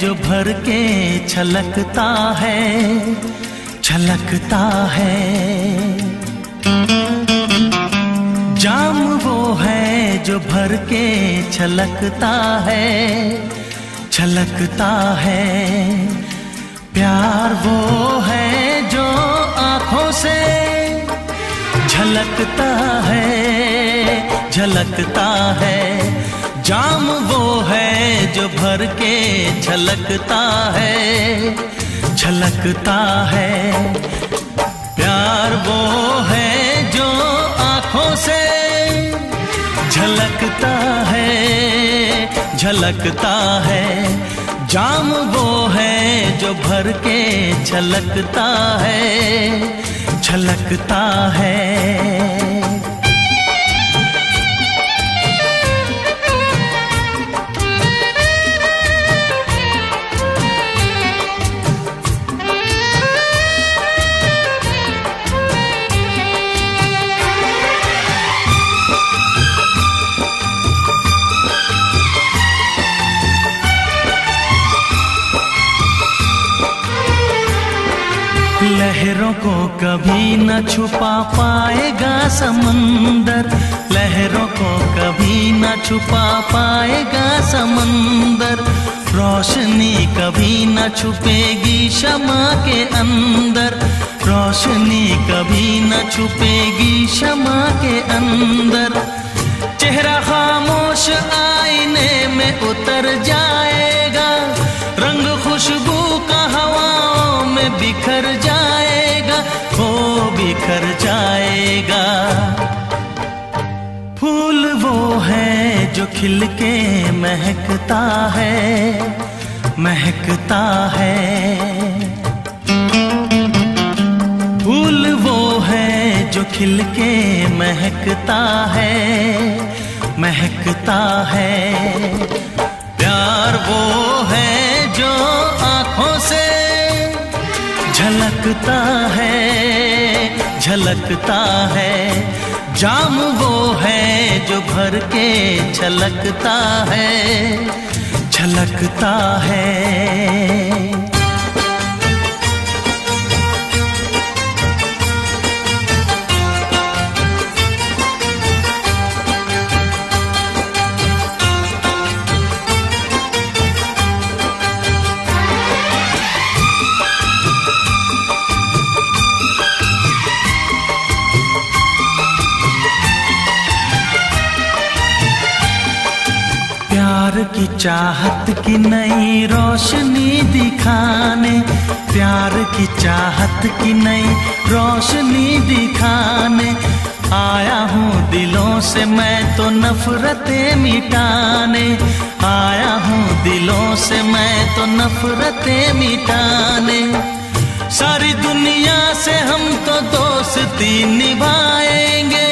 जो भर के छलकता है छलकता है। जाम वो है जो भर के छलकता है छलकता है। प्यार वो है जो आँखों से झलकता है झलकता है। जाम वो जो भर के छलकता है छलकता है। प्यार वो है जो आँखों से झलकता है झलकता है। जाम वो है जो भर के छलकता है छलकता है। लहरों को कभी न छुपा पाएगा समंदर। लहरों को कभी न छुपा पाएगा समंदर। रोशनी कभी न छुपेगी शमा के अंदर। रोशनी कभी न छुपेगी शमा के अंदर। चेहरा खामोश आईने में उतर जाएगा। रंग खुशबू का हवाओं में बिखर जाएगा हो बिखर जाएगा। फूल वो है जो खिल के महकता है महकता है। फूल वो है जो खिल के महकता है महकता है। प्यार वो है जो आँखों से झलकता है झलकता है जाम वो है जो भर के छलकता है छलकता है। की चाहत की नई रोशनी दिखाने, प्यार की चाहत की नई रोशनी दिखाने। आया हूँ दिलों से मैं तो नफरतें मिटाने। आया हूँ दिलों से मैं तो नफरतें मिटाने। सारी दुनिया से हम तो दोस्ती निभाएँगे।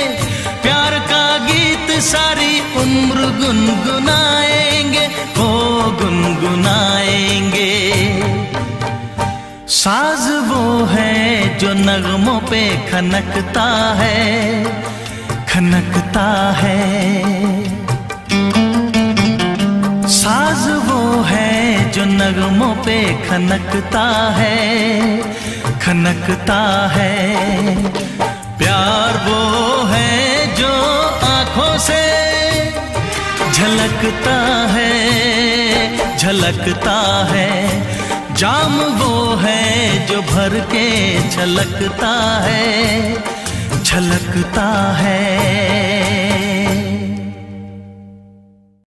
प्यार का गीत सारी उम्र गुनगुनाएँगे हो गुनगुनाएँगे। साज वो है जो नगमों पे खनकता है खनकता है। साज वो है जो नगमों पे खनकता है खनकता है। प्यार वो है झलकता है झलकता है। जाम वो है जो भर के झलकता है झलकता है।